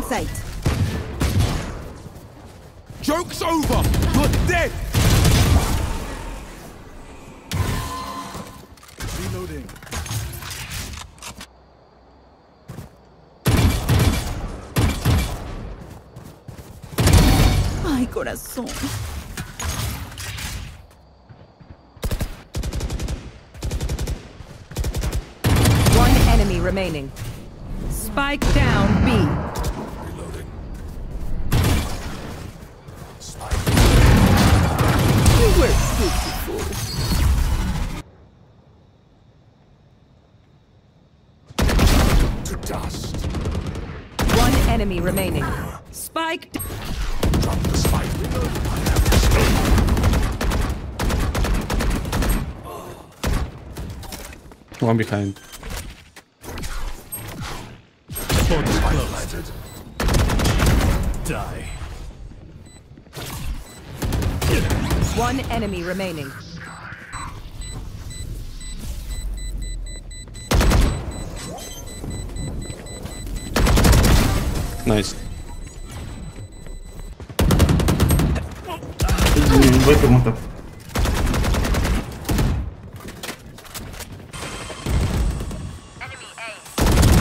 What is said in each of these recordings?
in sight. Joke's over! You're dead! Reloading. Ay, corazón. One enemy remaining. Spike down B. You were beautiful. To dust. One enemy remaining. Spike. Drop the spike. One behind. Spike planted. Die. One enemy remaining. Nice. Voy por moto.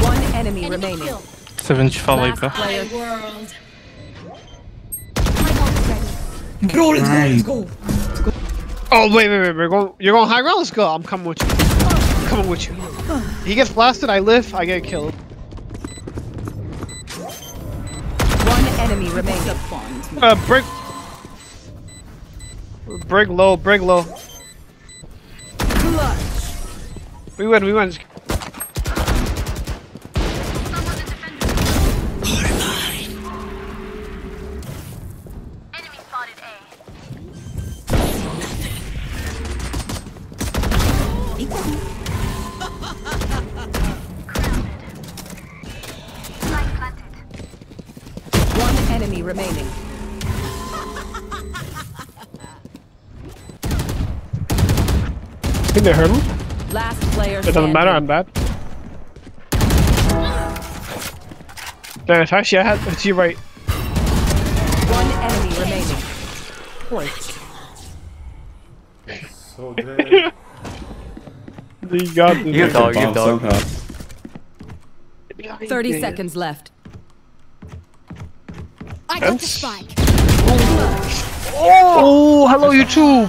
One enemy remaining. 75 Last AP. player. Bro, let's go, let's go. Oh wait, wait, wait. We're going. You're going high ground. Let's go. I'm coming with you. I'm coming with you. He gets blasted. I live. I get killed. One enemy remains. Disappointment. Uh, break. Break low. Break low. We win. We win. Enemy remaining. I think they heard him. Last player. It doesn't matter. I'm bad. Damn, it's actually I had. It's you right. One enemy remaining. So dead. You got this. You dog, you dog. somehow. Thirty seconds left. I got the spike. Oh, hello YouTube.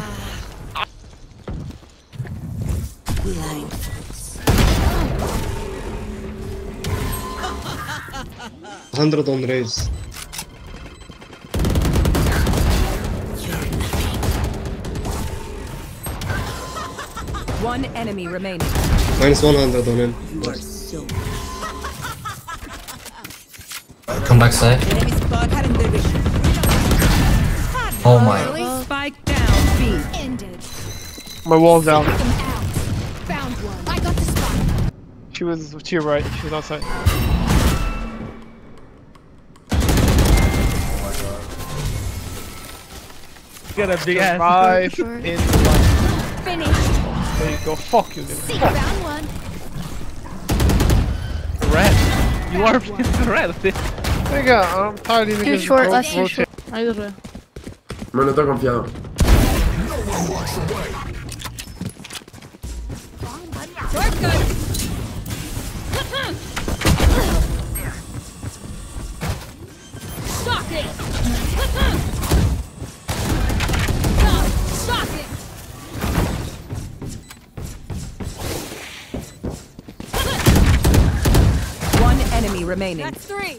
Hundred on Raze. One enemy remaining. Minus 100 on him. Come back side. Enemy spot had in their vision. Oh my. Spike down B. Ended. My wall's out. Them out. Found one. I got the spike. She was to your right. She was outside. Get a big ass. Five in the line. Finished. There you go. Fuck you, dude. See. Red. You are playing red. Nigga, I'm tired of Too short, ro- too short. Ayúdame. Me lo tengo confiado. We're good. Stock it. Stock it. One enemy remaining. That's three.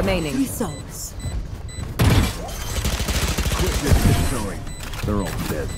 enemy remaining. Results. They're all dead.